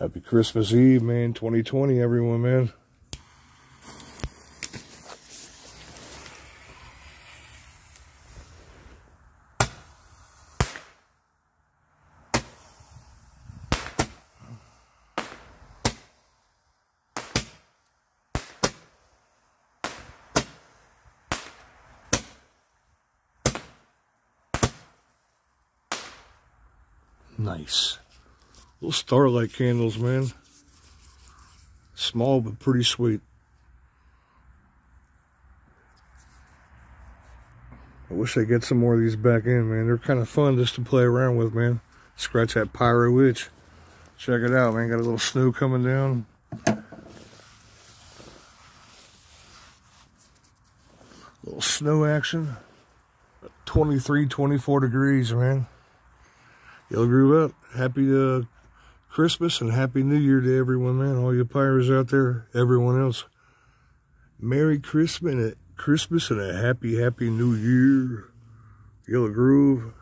Happy Christmas Eve, man. 2020, everyone, man. Nice. Little starlight candles, man. Small but pretty sweet. I wish I get some more of these back in, man. They're kind of fun just to play around with, man. Scratch that pyro itch. Check it out, man. Got a little snow coming down. Little snow action. 23, 24 degrees, man. Y'all grew up. Happy uh, Christmas and Happy New Year to everyone, man. All you pyros out there, everyone else. Merry Christmas and a Christmas and a happy, happy New Year. Yellow Groove.